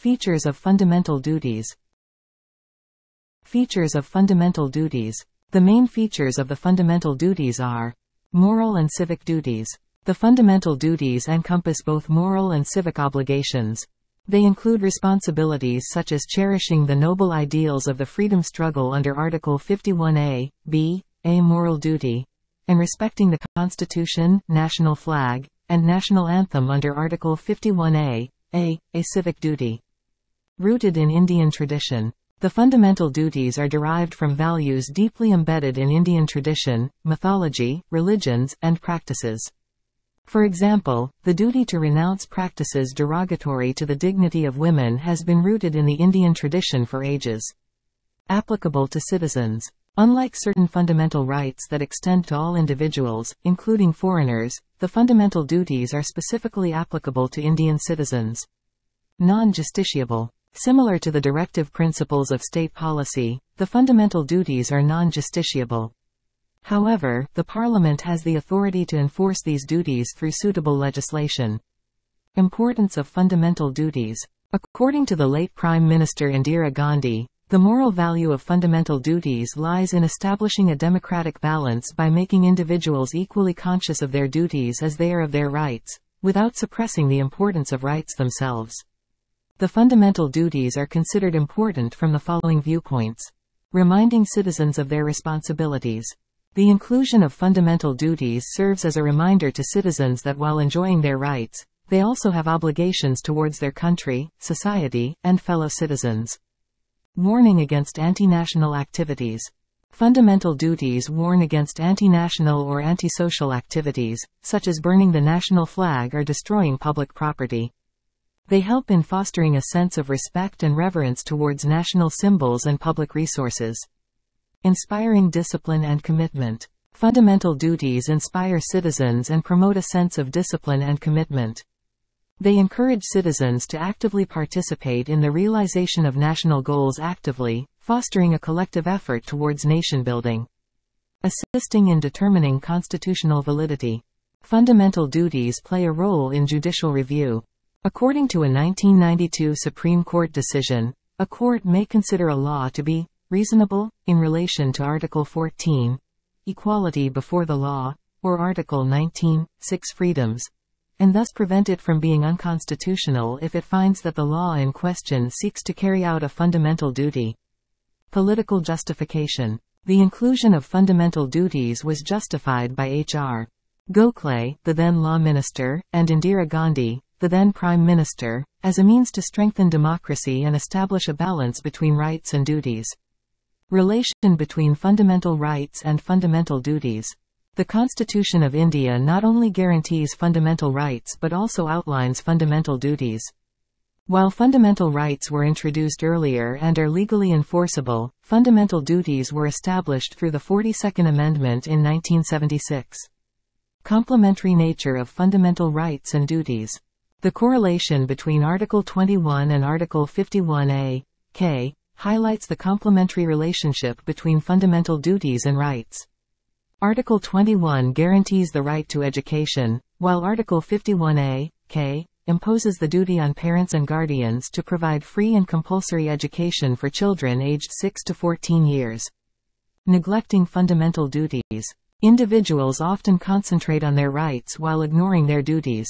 Features of fundamental duties. Features of fundamental duties. The main features of the fundamental duties are moral and civic duties. The fundamental duties encompass both moral and civic obligations. They include responsibilities such as cherishing the noble ideals of the freedom struggle under Article 51A, b, a moral duty, and respecting the Constitution, national flag, and national anthem under Article 51A, a, a civic duty. Rooted in Indian tradition, the fundamental duties are derived from values deeply embedded in Indian tradition, mythology, religions, and practices. For example, the duty to renounce practices derogatory to the dignity of women has been rooted in the Indian tradition for ages. Applicable to citizens. Unlike certain fundamental rights that extend to all individuals, including foreigners, the fundamental duties are specifically applicable to Indian citizens. Non-justiciable. Similar to the directive principles of state policy, the fundamental duties are non-justiciable. However, the Parliament has the authority to enforce these duties through suitable legislation. Importance of fundamental duties. According to the late Prime Minister Indira Gandhi, the moral value of fundamental duties lies in establishing a democratic balance by making individuals equally conscious of their duties as they are of their rights, without suppressing the importance of rights themselves. The fundamental duties are considered important from the following viewpoints. Reminding citizens of their responsibilities. The inclusion of fundamental duties serves as a reminder to citizens that while enjoying their rights, they also have obligations towards their country, society, and fellow citizens. Warning against anti-national activities. Fundamental duties warn against anti-national or anti-social activities, such as burning the national flag or destroying public property. They help in fostering a sense of respect and reverence towards national symbols and public resources. Inspiring discipline and commitment. Fundamental duties inspire citizens and promote a sense of discipline and commitment. They encourage citizens to actively participate in the realization of national goals actively, fostering a collective effort towards nation building. Assisting in determining constitutional validity. Fundamental duties play a role in judicial review. According to a 1992 Supreme Court decision, a court may consider a law to be reasonable, in relation to Article 14, equality before the law, or Article 19, 6 freedoms, and thus prevent it from being unconstitutional if it finds that the law in question seeks to carry out a fundamental duty. Political justification. The inclusion of fundamental duties was justified by H.R. Gokhale, the then law minister, and Indira Gandhi, the then prime minister, as a means to strengthen democracy and establish a balance between rights and duties. Relation between fundamental rights and fundamental duties. The Constitution of India not only guarantees fundamental rights but also outlines fundamental duties. While fundamental rights were introduced earlier and are legally enforceable, fundamental duties were established through the 42nd Amendment in 1976. Complementary nature of fundamental rights and duties. The correlation between Article 21 and Article 51a, k, highlights the complementary relationship between fundamental duties and rights. Article 21 guarantees the right to education, while Article 51a, k, imposes the duty on parents and guardians to provide free and compulsory education for children aged 6 to 14 years. Neglecting fundamental duties. Individuals often concentrate on their rights while ignoring their duties.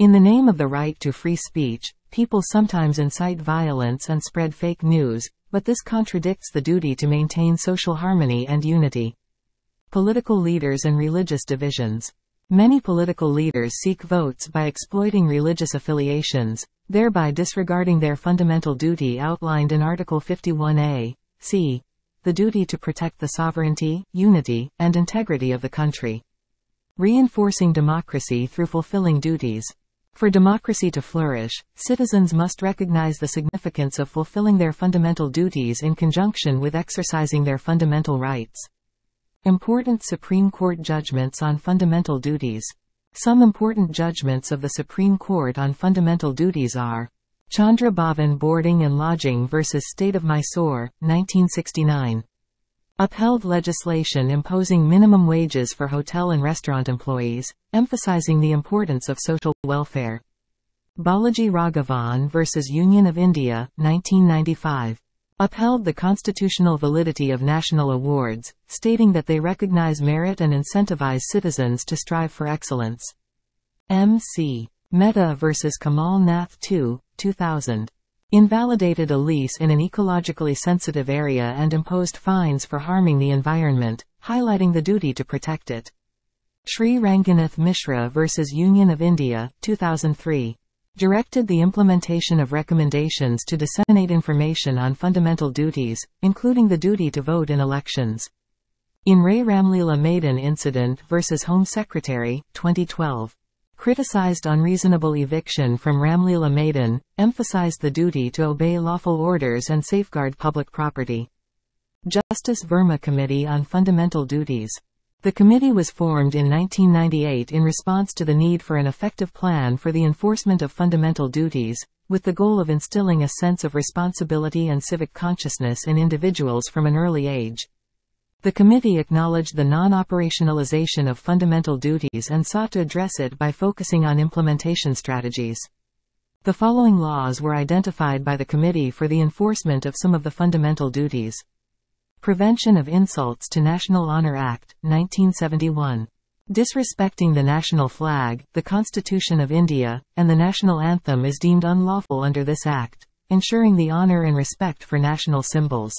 In the name of the right to free speech, people sometimes incite violence and spread fake news, but this contradicts the duty to maintain social harmony and unity. Political leaders and religious divisions. Many political leaders seek votes by exploiting religious affiliations, thereby disregarding their fundamental duty outlined in Article 51a, c. The duty to protect the sovereignty, unity, and integrity of the country. Reinforcing democracy through fulfilling duties. For democracy to flourish, citizens must recognize the significance of fulfilling their fundamental duties in conjunction with exercising their fundamental rights. Important Supreme Court judgments on fundamental duties. Some important judgments of the Supreme Court on fundamental duties are Chandra Bhavan Boarding and Lodging vs. State of Mysore, 1969 upheld legislation imposing minimum wages for hotel and restaurant employees, emphasizing the importance of social welfare. Balaji Raghavan vs. Union of India, 1995. Upheld the constitutional validity of national awards, stating that they recognize merit and incentivize citizens to strive for excellence. M.C. Mehta vs. Kamal Nath 2, 2000. Invalidated a lease in an ecologically sensitive area and imposed fines for harming the environment, highlighting the duty to protect it. Sri Ranganath Mishra vs. Union of India, 2003 directed the implementation of recommendations to disseminate information on fundamental duties, including the duty to vote in elections. In Re Ramlila Maidan Incident vs. Home Secretary, 2012. Criticized unreasonable eviction from Ramleela Maidan, emphasized the duty to obey lawful orders and safeguard public property. Justice Verma Committee on Fundamental Duties the committee was formed in 1998 in response to the need for an effective plan for the enforcement of fundamental duties, with the goal of instilling a sense of responsibility and civic consciousness in individuals from an early age. The committee acknowledged the non-operationalization of fundamental duties and sought to address it by focusing on implementation strategies. The following laws were identified by the Committee for the Enforcement of some of the Fundamental Duties. Prevention of Insults to National Honor Act, 1971. Disrespecting the national flag, the Constitution of India, and the national anthem is deemed unlawful under this act, ensuring the honor and respect for national symbols.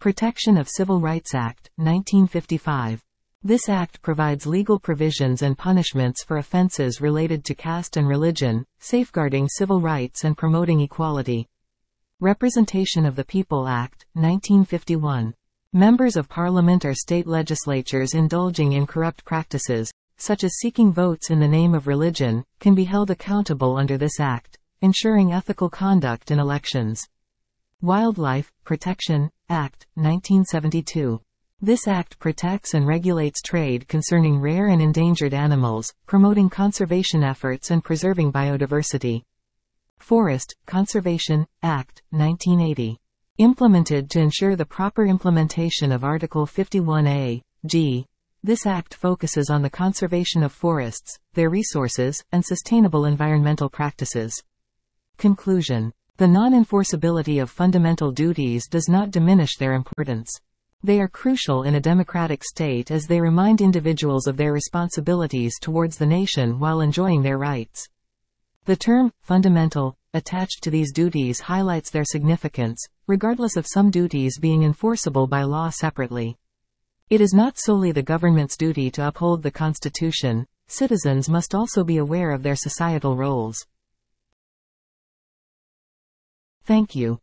Protection of Civil Rights Act, 1955. This act provides legal provisions and punishments for offenses related to caste and religion, safeguarding civil rights and promoting equality. Representation of the People Act, 1951. Members of Parliament or state legislatures indulging in corrupt practices, such as seeking votes in the name of religion, can be held accountable under this act, ensuring ethical conduct in elections. Wildlife Protection Act, 1972. This act protects and regulates trade concerning rare and endangered animals, promoting conservation efforts and preserving biodiversity. Forest Conservation Act, 1980. Implemented to ensure the proper implementation of Article 51A, G. This act focuses on the conservation of forests, their resources, and sustainable environmental practices. Conclusion. The non-enforceability of fundamental duties does not diminish their importance. They are crucial in a democratic state as they remind individuals of their responsibilities towards the nation while enjoying their rights. The term, fundamental, attached to these duties highlights their significance, regardless of some duties being enforceable by law separately. It is not solely the government's duty to uphold the Constitution, citizens must also be aware of their societal roles. Thank you.